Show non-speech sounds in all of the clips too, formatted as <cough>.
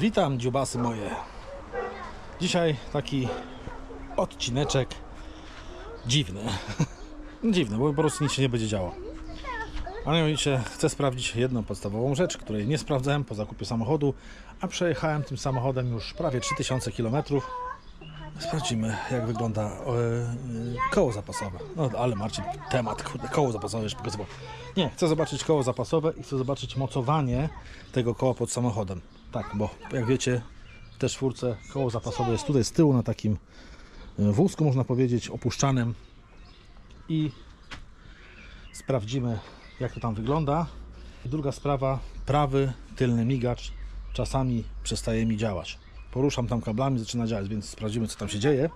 Witam dziubasy moje. Dzisiaj taki odcineczek dziwny. <laughs> dziwny, bo po prostu nic się nie będzie działo. A mianowicie chcę sprawdzić jedną podstawową rzecz, której nie sprawdzałem po zakupie samochodu, a przejechałem tym samochodem już prawie 3000 km. Sprawdzimy, jak wygląda e, e, koło zapasowe. No, ale Marcin, temat, kurde, koło zapasowe już pokazywał. Nie, chcę zobaczyć koło zapasowe i chcę zobaczyć mocowanie tego koła pod samochodem. Tak, bo jak wiecie, w tej czwórce koło zapasowe jest tutaj z tyłu na takim e, wózku, można powiedzieć, opuszczanym. I sprawdzimy, jak to tam wygląda. Druga sprawa, prawy tylny migacz czasami przestaje mi działać. Poruszam tam kablami, zaczyna działać, więc sprawdzimy, co tam się dzieje.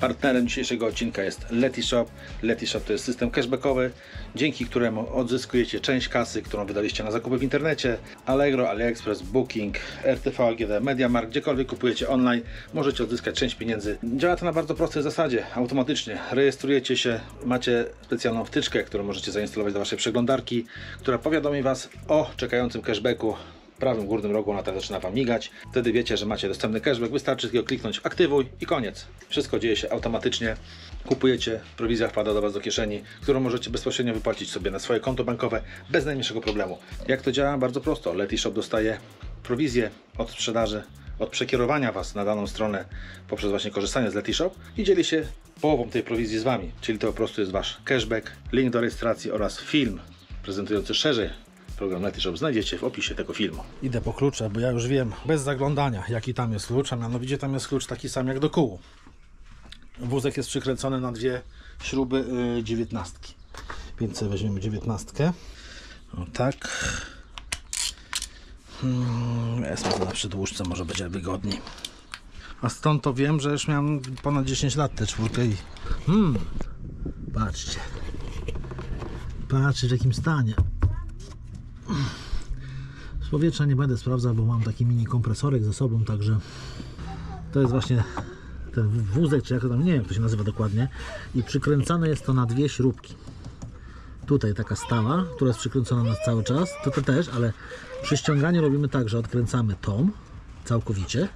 Partnerem dzisiejszego odcinka jest Letishop. Letishop to jest system cashbackowy, dzięki któremu odzyskujecie część kasy, którą wydaliście na zakupy w internecie. Allegro, AliExpress, Booking, RTV, AGD, MediaMarkt, gdziekolwiek kupujecie online, możecie odzyskać część pieniędzy. Działa to na bardzo prostej zasadzie, automatycznie. Rejestrujecie się, macie specjalną wtyczkę, którą możecie zainstalować do Waszej przeglądarki, która powiadomi Was o czekającym cashbacku prawym górnym rogu ona tak zaczyna Wam migać. Wtedy wiecie, że macie dostępny cashback. Wystarczy tylko kliknąć aktywuj i koniec. Wszystko dzieje się automatycznie. Kupujecie, prowizja wpada do Was do kieszeni, którą możecie bezpośrednio wypłacić sobie na swoje konto bankowe bez najmniejszego problemu. Jak to działa? Bardzo prosto. Letishop dostaje prowizję od sprzedaży, od przekierowania Was na daną stronę poprzez właśnie korzystanie z Letishop i dzieli się połową tej prowizji z Wami. Czyli to po prostu jest Wasz cashback, link do rejestracji oraz film prezentujący szerzej program Letishop znajdziecie w opisie tego filmu. Idę po klucze, bo ja już wiem, bez zaglądania, jaki tam jest klucz, a mianowicie tam jest klucz taki sam jak do kółu. Wózek jest przykręcony na dwie śruby yy, dziewiętnastki. Więc weźmiemy dziewiętnastkę. O tak. Hmm, na przydłużce, może będzie wygodniej. A stąd to wiem, że już miałem ponad 10 lat tę czwórkę i... Hmm, patrzcie. Patrzcie w jakim stanie. Z powietrza nie będę sprawdzał, bo mam taki mini kompresorek ze sobą, także to jest właśnie ten wózek, czy jak to tam, nie wiem jak to się nazywa dokładnie i przykręcane jest to na dwie śrubki. Tutaj taka stała, która jest przykręcona na cały czas, to, to też, ale przy ściąganiu robimy tak, że odkręcamy tą całkowicie,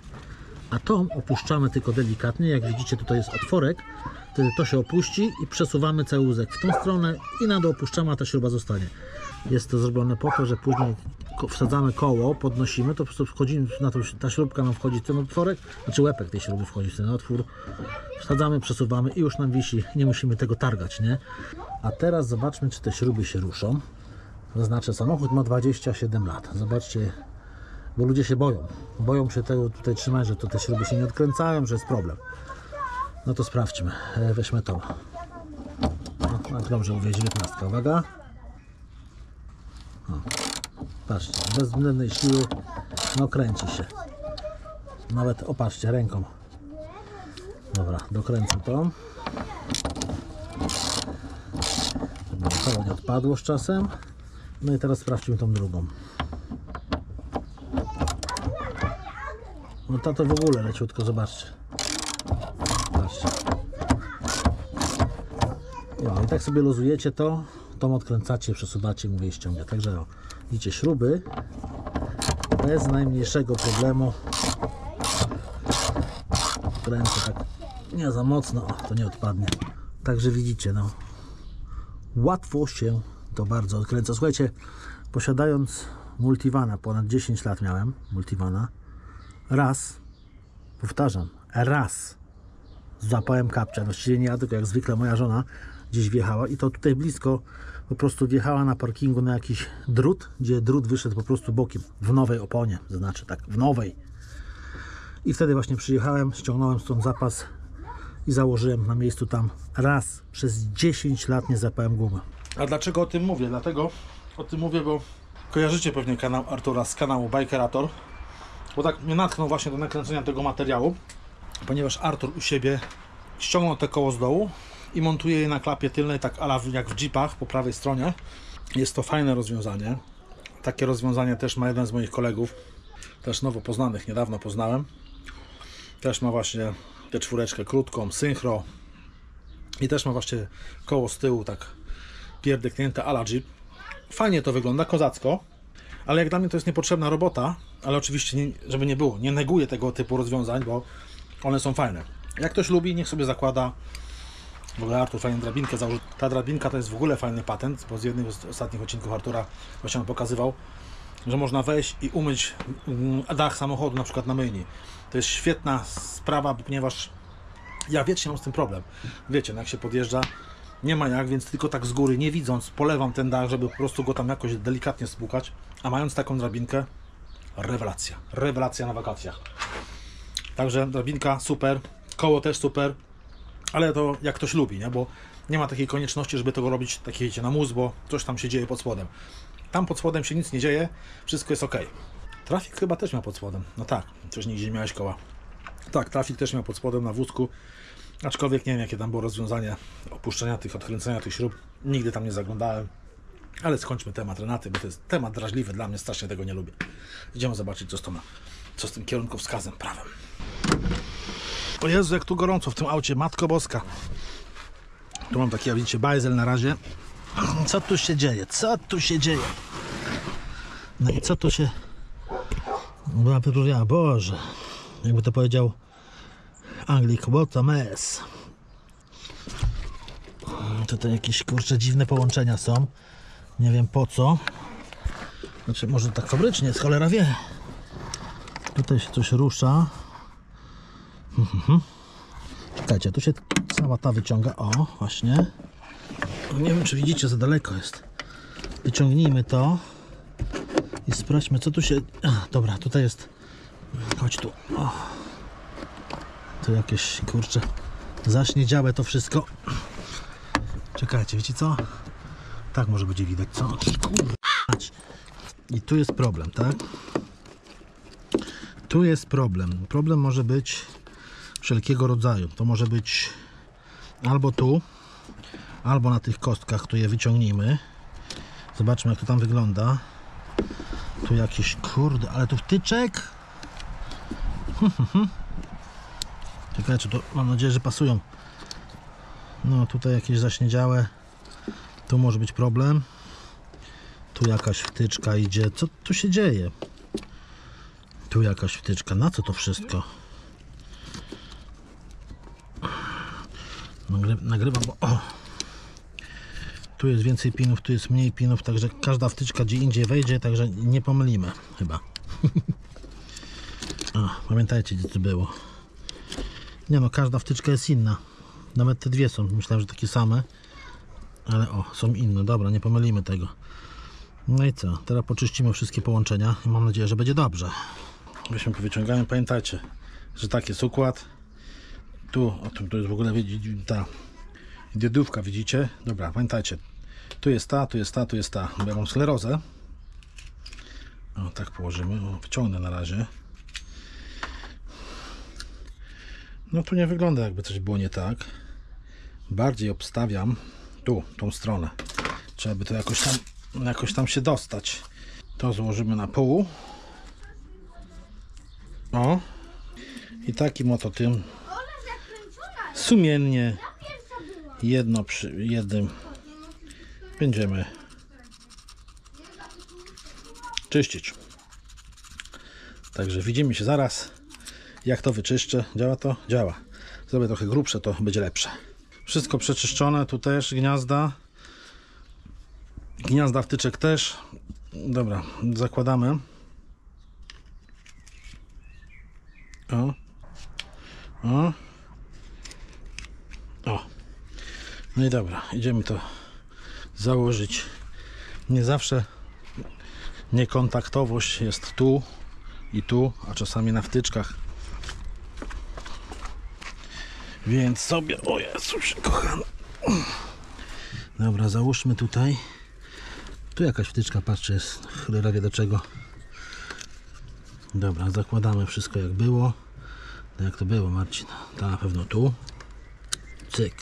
a tą opuszczamy tylko delikatnie, jak widzicie tutaj jest otworek, wtedy to się opuści i przesuwamy cały wózek w tą stronę i na dół opuszczamy, a ta śruba zostanie. Jest to zrobione po to, że później wsadzamy koło, podnosimy, to po prostu wchodzimy na to, ta śrubka nam wchodzi w ten otworek, znaczy łepek tej śruby wchodzi w ten otwór, wsadzamy, przesuwamy i już nam wisi, nie musimy tego targać, nie? A teraz zobaczmy, czy te śruby się ruszą. Zaznaczę, samochód ma 27 lat. Zobaczcie, bo ludzie się boją. Boją się tego tutaj trzymać, że to te śruby się nie odkręcają, że jest problem. No to sprawdźmy. E, Weźmy tą. No, tak dobrze mówię, 19. Uwaga. O, patrzcie, bez względnej siły, no kręci się. Nawet, opatrzcie, ręką. Dobra, dokręcę to. Koło nie odpadło z czasem. No i teraz sprawdźmy tą drugą. No ta to w ogóle leciutko, zobaczcie. Patrzcie. No i tak sobie luzujecie to, tą odkręcacie, przesuwacie, mówię, ściąga. Także o, widzicie, śruby bez najmniejszego problemu kręcę tak nie za mocno, o, to nie odpadnie. Także widzicie, no łatwo się to bardzo odkręca. Słuchajcie, posiadając Multivana, ponad 10 lat miałem Multivana, raz, powtarzam, raz złapałem kapcia. Właściwie nie ja, tylko jak zwykle moja żona gdzieś wjechała i to tutaj blisko po prostu wjechała na parkingu na jakiś drut, gdzie drut wyszedł po prostu bokiem w nowej oponie, znaczy tak, w nowej. I wtedy właśnie przyjechałem, ściągnąłem stąd zapas i założyłem na miejscu tam raz przez 10 lat nie zapałem gumy. A dlaczego o tym mówię? Dlatego o tym mówię, bo kojarzycie pewnie kanał Artura z kanału Bikerator, bo tak mnie natknął właśnie do nakręcenia tego materiału, ponieważ Artur u siebie ściągnął te koło z dołu i montuje je na klapie tylnej, tak ala jak w jeepach po prawej stronie. Jest to fajne rozwiązanie. Takie rozwiązanie też ma jeden z moich kolegów, też nowo poznanych, niedawno poznałem. Też ma właśnie tę czwóreczkę krótką, synchro i też ma właśnie koło z tyłu tak pierdyknięte ala Jeep. Fajnie to wygląda, kozacko, ale jak dla mnie to jest niepotrzebna robota, ale oczywiście, nie, żeby nie było, nie neguję tego typu rozwiązań, bo one są fajne. Jak ktoś lubi, niech sobie zakłada. W ogóle Artur fajną drabinkę założył. Ta drabinka to jest w ogóle fajny patent, bo z jednego z ostatnich odcinków Artura właśnie on pokazywał, że można wejść i umyć mm, dach samochodu na przykład na myjni. To jest świetna sprawa, ponieważ ja wiecznie mam z tym problem. Wiecie, no jak się podjeżdża, nie ma jak, więc tylko tak z góry, nie widząc, polewam ten dach, żeby po prostu go tam jakoś delikatnie spłukać, a mając taką drabinkę, rewelacja, rewelacja na wakacjach. Także drabinka super, koło też super, ale to jak ktoś lubi, nie? bo nie ma takiej konieczności, żeby tego robić takie wiecie, na mus, bo coś tam się dzieje pod spodem. Tam pod spodem się nic nie dzieje, wszystko jest ok. Trafik chyba też miał pod spodem. No tak, coś nigdzie nie miałeś koła. Tak, trafik też miał pod spodem na wózku, aczkolwiek nie wiem jakie tam było rozwiązanie opuszczenia tych, odkręcenia tych śrub. Nigdy tam nie zaglądałem. Ale skończmy temat Renaty, bo to jest temat drażliwy dla mnie, strasznie tego nie lubię. Idziemy zobaczyć, co z, ma, co z tym kierunkowskazem prawem. O Jezu, jak tu gorąco w tym aucie, Matko Boska. Tu mam taki, jak widzicie, bajzel na razie. Co tu się dzieje? Co tu się dzieje? No i co tu się... Była wyróżniała, Boże. Jakby to powiedział Anglik, what a mess. Tutaj jakieś, kurczę, dziwne połączenia są. Nie wiem po co. Znaczy, może tak fabrycznie, z cholera wie. Tutaj się coś rusza. Mhm. Czekajcie, tu się cała ta wyciąga. O, właśnie. Nie wiem, czy widzicie, za daleko jest. Wyciągnijmy to i sprawdźmy, co tu się. Dobra, tutaj jest. Chodź tu. O. Tu jakieś kurcze zaśniedziałe to wszystko. Czekajcie, wiecie co? Tak może będzie widać, co? I tu jest problem, tak? Tu jest problem. Problem może być wszelkiego rodzaju. To może być albo tu, albo na tych kostkach, tu je wyciągnijmy. Zobaczmy, jak to tam wygląda. Tu jakiś, kurde, ale tu wtyczek. Czekajcie, to mam nadzieję, że pasują. No, tutaj jakieś zaśniedziałe. Tu może być problem. Tu jakaś wtyczka idzie. Co tu się dzieje? Tu jakaś wtyczka. Na co to wszystko? Nagrywam, bo o, tu jest więcej pinów, tu jest mniej pinów, także każda wtyczka gdzie indziej wejdzie, także nie pomylimy chyba. <laughs> A, pamiętajcie gdzie to było. Nie no, każda wtyczka jest inna. Nawet te dwie są, myślałem, że takie same. Ale o, są inne. Dobra, nie pomylimy tego. No i co? Teraz poczyścimy wszystkie połączenia i mam nadzieję, że będzie dobrze. Myśmy powyciągamy, pamiętajcie, że tak jest układ. Tu, o tym to jest w ogóle ta diodówka, widzicie? Dobra, pamiętajcie. Tu jest ta, tu jest ta, tu jest ta. Bo mam sklerozę. O, tak położymy. O, wyciągnę na razie. No tu nie wygląda jakby coś było nie tak. Bardziej obstawiam tu, tą stronę. Trzeba by to jakoś tam, jakoś tam się dostać. To złożymy na pół. O. I takim oto tym sumiennie jedno przy jednym będziemy czyścić. Także widzimy się zaraz. Jak to wyczyszczę? Działa to? Działa. Zrobię trochę grubsze, to będzie lepsze. Wszystko przeczyszczone. Tu też gniazda. Gniazda wtyczek też. Dobra, zakładamy. O. O. O. No i dobra, idziemy to założyć. Nie zawsze niekontaktowość jest tu i tu, a czasami na wtyczkach. Więc sobie, o Jezus, kochany. Dobra, załóżmy tutaj. Tu jakaś wtyczka, patrzcie, jest cholera wie do czego. Dobra, zakładamy wszystko jak było. Tak jak to było, Marcin? Ta na pewno tu. Cyk.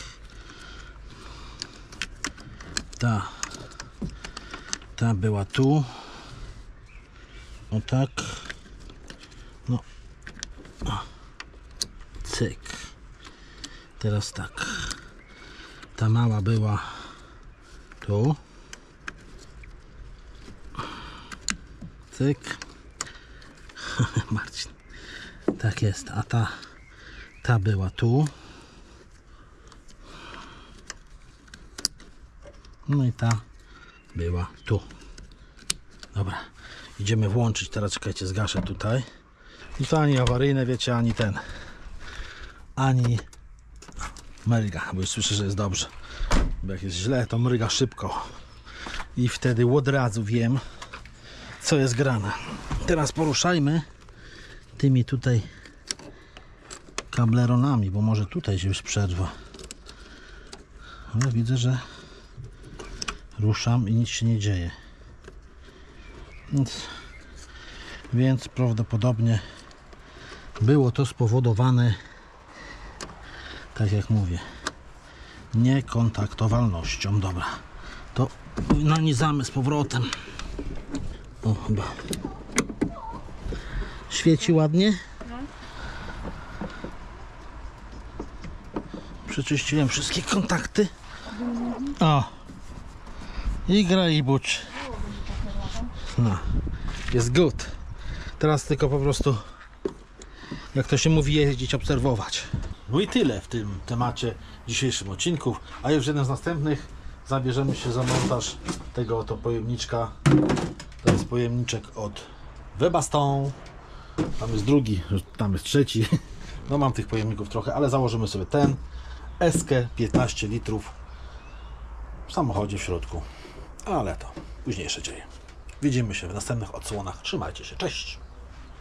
Ta. Ta była tu. O tak. No. O. Cyk. Teraz tak. Ta mała była tu. Cyk. <laughs> Marcin. Tak jest, a ta, ta była tu. No i ta była tu. Dobra, idziemy włączyć. Teraz czekajcie, zgaszę tutaj. I to ani awaryjne, wiecie, ani ten. Ani mryga, bo już słyszę, że jest dobrze. Bo jak jest źle, to mryga szybko. I wtedy od razu wiem, co jest grane. Teraz poruszajmy tymi tutaj kableronami, bo może tutaj się już przerwa. Ale widzę, że ruszam i nic się nie dzieje. Więc, więc prawdopodobnie było to spowodowane, tak jak mówię, niekontaktowalnością. Dobra, to nanizamy z powrotem. O, chyba. Świeci ładnie. Przeczyściłem wszystkie kontakty. O. I gra i bucz. No. Jest good. Teraz tylko po prostu, jak to się mówi, jeździć, obserwować. No i tyle w tym temacie dzisiejszym odcinku. A już w jednym z następnych zabierzemy się za montaż tego oto pojemniczka. To jest pojemniczek od Webaston. Tam jest drugi, tam jest trzeci. <laughs> No mam tych pojemników trochę, ale założymy sobie ten. Eskę 15 litrów w samochodzie w środku. Ale to późniejsze dzieje. Widzimy się w następnych odsłonach. Trzymajcie się. Cześć!